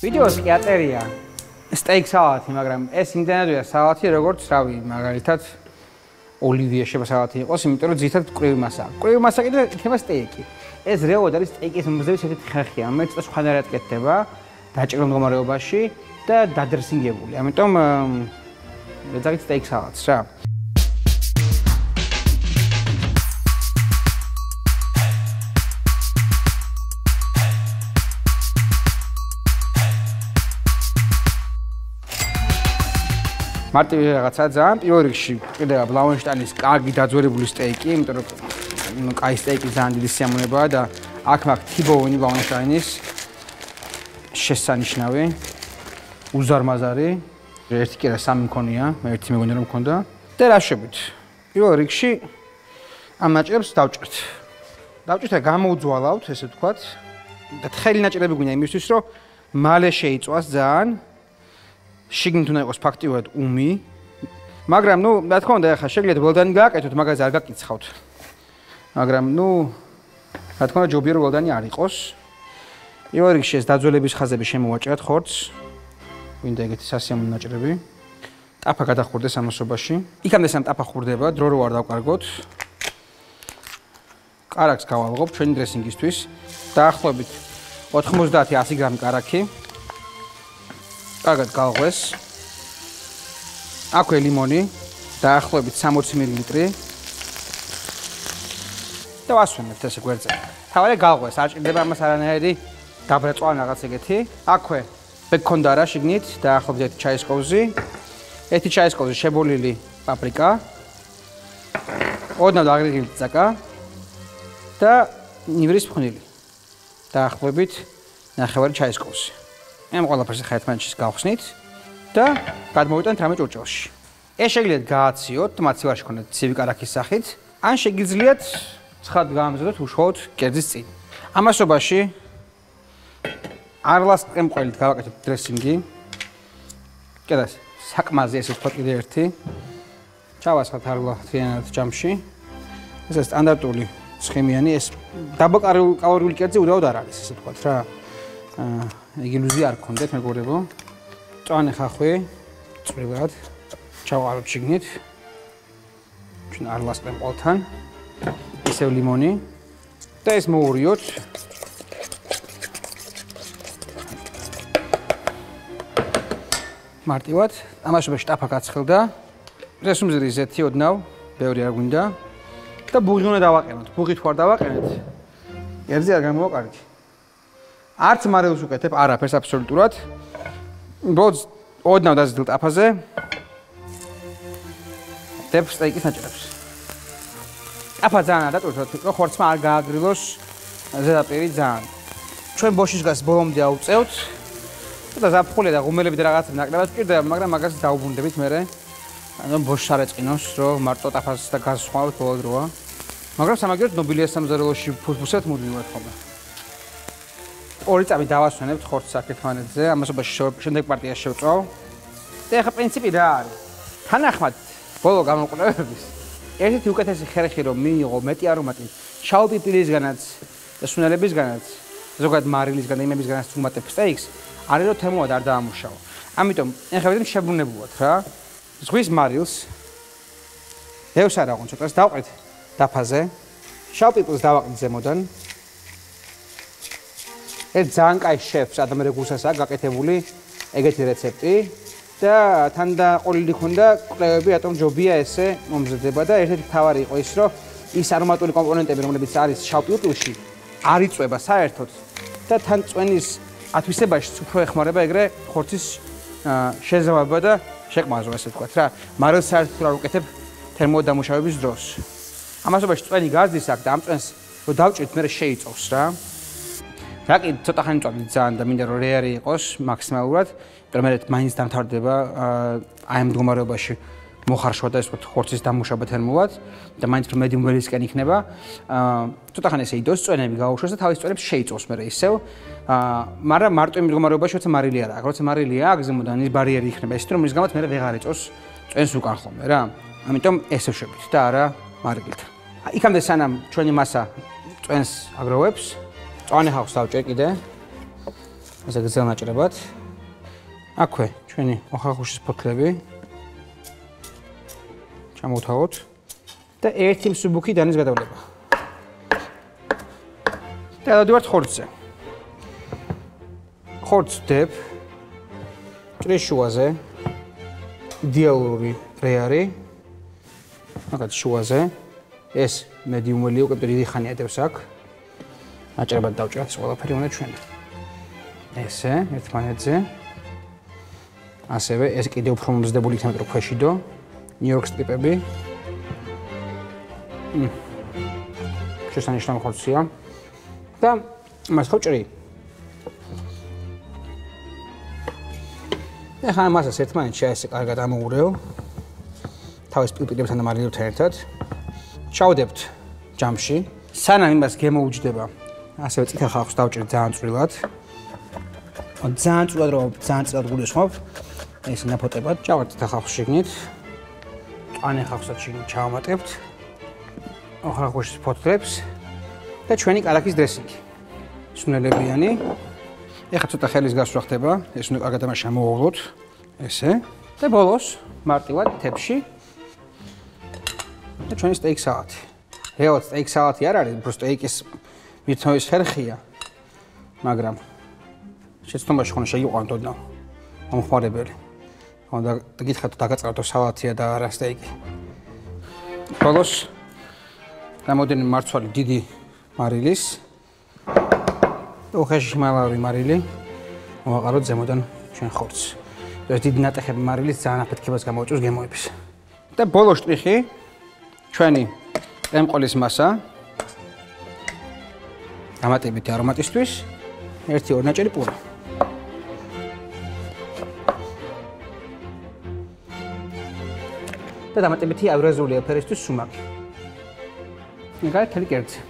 ვიდეოს კი აწერია steak salati, მაგრამ ეს იმდენადია salati, როგორც რავი, მაგალითად ოლივიე salati იყოს, იმიტომ რომ ძირითადად კვრივი მასა. კვრივი მასა კიდე იქნება steak-ი. ეს რეალურად არის steak-ის მომზადების ერთი ხერხი, ამერც და სხვანაირად კეთდება დაჭერილ მდგომარეობაში და დადრესინგებული. ამიტომ მეძახით steak salati-ს რა. მარტივი რაღაცა ძალიან პირველ რიგში კიდევ ბლაუნშტაინის კარგი დაძვერებული სტეიკი, იმიტომ რომ კაი სტეიკი ძალიან დიდი სიამოვნებაა და აქ მაგ თიბოუნი ბლაუნშტაინის შესანიშნავი უზარმაზარი ერთი კი არა სამი მქონია, მე ერთი მეგონა რომ მქონდა და რა შეგვით. პირველ რიგში ამ ნაჭრებს დავჭერთ. დავჭერთ და გამოუძვალავთ, ესე ვთქვათ. და თხელი ნაჭრები გვინდა იმისთვის, რომ მალე შეიწვას ძალიან შიგნით უნდა იყოს ფაქტიურად უმი. მაგრამ ნუ, რა თქმა უნდა, ახლა შეგიძლიათ ველდანი გააკეთოთ, მაგაზე არ გაკიცხავთ. მაგრამ ნუ, რა თქმა უნდა, ჯობია რომ ველდანი არ იყოს. რიგში ეს დაძველების ხაზები შემოვაჭრათ ხორცს. ვინდა ეგეთი სასიამოვნო ნაჭრები. ტაფა გადახურდეს ამასობაში. იქამდე სამ ტაფა ხურდება, დრო რო არ დავკარგოთ. კარაქს გავალღობ ჩვენი დრესინგისთვის. დაახლოებით 90-100 გრამი კარაქი. კარგად გავღვეს. აქვე ლიმონი, დაახლოებით 60 მl. და ვასვენებთ ესე გვერდზე. თავარი გავღვეს, არ ჭირდება ამას არანაირი დაბრეწვა რაღაც ეგეთი. აქვე ბეკონდა რა შიგნით, დაახლოებით ერთი ჩაის კოვზი. ერთი ჩაის კოვზი შებოლილი პაპრიკა. ოდნავ დაგრიგილი წაკა და ნივრის ფხვნილი. დაახლოებით ნახევარი ჩაის კოვზი. ამ ყველაფერს ხა ერთმანეთში გავხსნით და გადმოვიტანთ რამე ჭურჭელში. ეს შეგიძლიათ გააციოთ, მაცივარში ქონდათ ცივი კარაქის სახით, ან შეგიძლიათ ცხად გაამზადოთ უშუალოდ კერძის წინ. ამასობაში არლას ტემპყელით გავაკეთებ დრესინგი. კიდეს საკმაზე ესე თქვა კიდე ერთი. ჩავასხათ არლა თვიანად ჯამში. ესე სტანდარტული ცხიმიანი ეს დაბაკალორიული კერძი უდაოდ არ არის, ესე თქვა რა. აა ილუზია არ გქონდეთ მეგობრებო. წვანე ხახვი წვრივად ჩავარო ჩიგნით. ჩვენ არ ლასყრენ ყოლთან. ისევ ლიმონი და ეს მოურიოთ. მარტივად ამაშობაში ტაფა გაცხელდა. რესუმზრი ზეთი ოდნავ, ბევრი არ გვინდა და ბუღი უნდა დავაყენოთ. ბუღი თუ არ დავაყენეთ, ერთზე არ გამოვაკარგეთ. არც მარილს უკეთებ, არაფერს აბსოლუტურად. ბოც ოდნავ დაზიდულ ტაფაზე. დებ სტეიკის ნაჭრებს. ტაფა ძალიან არ დაწურთოთ, რომ ხორცმა არ გააგრილოს ზედაპირი ძალიან. ჩვენ ბოშის გას ბოლომდე აუწევთ. და ზაფხულია და ღუმელები და რაღაცა ნაკლებად პირდება, მაგრამ მაგას დაუბრუნდებით მე. ანუ ბოშს არ ეწყინოს, რომ მარტო ტაფას და გაზს ხმავთ ბოლო დროა. მაგრამ სამაგერად ნობილიას სამზარეულოში ფუსფუსად მუდმივად ხომ. ორი წამი დავასვენებთ ხორცს საკეთმანეთზე, ამასობაში შემდეგ პარტიას შევწავ. და ახლა პრინციპი რა არის? თანახმად ბოლო გამოყენების ერთ-ერთი უკეთესი ხერხი რომ მიიღო მეტი არომატი შაუპიპილისგანაც და სუნელებისგანაც, ზოგადად მარილისგან და იმებისგანაც უმატებ სტეიქს, არის რომ თემოად არ დაამუშავო. ამიტომ ახლა ვიდრე შებრუნებულად რა. ზღვის მარილს ეუს არ აღონ ცოტას დავყრით დაფაზე. შაუპიპილს დავაყრით ზემოდან. ერთ ძალიან კაი შეფს ადამ რეგუსასაა გაკეთებული ეგეთი რეცეპტი. და თან დაყოლილი ქონდა კვლევები ატომ ჯობია ესე მომზადება და ერთ-ერთი თავარი იყო ის რომ ის არომატული კომპონენტები რომლებიც არის შავპილტუში არ იწובה საერთოდ. და თან წვენის ათვისებაში უფრო ეხმარება ეგრე ხორცის შეზავება და შეყმაზვა ესე ვთქვათ რა. მაგრამ საერთოდ არ უკეთებ თერმოდამუშავების დროს. ამასობაში წვენი გაზრდის აქ და ამ წვენს რომ დავჭირთ მე შეიწოვს რა. რა კი ცოტა ხანი წვავდი ძალიან და მინდა რომ რეარი იყოს მაქსიმალურად, მე მაინც დამთავრდება აი ამ მდგომარეობაში მოხარშვა და ეს ვთქვათ ხორცის დამუშავება თერმულად და მაინც რომ მედიუმ ველისკენ იქნება. აა ცოტა ხანი ესე იდოს წვენები გაუშვეს და თავის წვენებს შეიწოს მე ისევ. აა მაგრამ მარტო იმ მდგომარეობაში როცა მარილი არა, როცა მარილია აგზემოდან ის ბარიერი იქნება ისე რომ ის გამოთ მე ვეღარ ეწოს წვენს უკან ხოლმე რა. ამიტომ ესე შევით და არა მარილით. იქამდე სანამ ჩვენი მასა წვენს აგროვებს, წვანე ხავს დავჭერ კიდე. ასე გზელ ნაჭრებად. აქვე ჩვენი ოხახუშის ფოთლები. ჩამოვთავოთ და ერთი მსუბუქი დანის გადავლება. და დავდივართ ხორცზე. ხორცს დებ ჭრის შუაზე იდეალური რე არის. მაგათ შუაზე ეს მედიუმელი უკვე დიდი ხანია დევს აქ. აჭრებად დავჭრათ ეს ყველაფერი უნდა ჩვენ. ესე ერთმანეთზე. ასევე ეს კიდე უფრო მომზადებული იქნება დრო ქვეშიდო. ნიუ-იორკ სტრიპები. მ. შესანიშნავი ხორცია. და მას ხოჭრი. ეხლა მასას ერთმანეთში ესე კარგად ამოურეო. თავის პილპილებთან და მარილებთან ერთად. ჩავდებთ ჯამში. სანამ იმას გემოუჯდება, ასევე წითელ ხალხს დავჭერ ძალიან წვრილად. ძალიან წვრილად რომ ძალიან წვრილად გულისხმობ. ეს ნაფოტებად ჩავართ წითელ ხალხს შეგნით. ყანე ხალხსაც შეგნით ჩავამატებთ. ოხრახუშის ფოთლებს და ჩვენი კალაკის დრესინგი. სუნელებიანი. ეხლა ცოტა ხელის გასვლა ხდება, ეს უნდა კარგად ამაში ამოვავლოთ. ესე. და ბოლოს მარტივად თებში და ჩვენი სტეიქ სალატი. რეალურად სტეიქ სალატი არ არის, უფრო სტეიკის მირთმევის ხერხია. მაგრამ შეცდომაში ხომ შეიყვანთ ოდნა. მომხმარებელი. ხომ და გითხრათ დაგაწყართო სალატია და არა სტეიკი. ბოლოს გამოდენი მარცვალი დიდი მარილის უხეში მალავი მარილი მოვაყაროთ ზემოდან ჩვენ ხორცს. ეს დიდი ნატეხები მარილის ძალიან აფეთქებას გამოუწევს გემოების. და ბოლო შტრიხი ჩვენი ემყოლის მასა დამატებითი არომატისთვის ერთი ორ ნაჭერი პური. და დამატებითი ავრაზული აფერისთვის სუმაკი. მე გაიქცე კერძი.